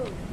Whoa.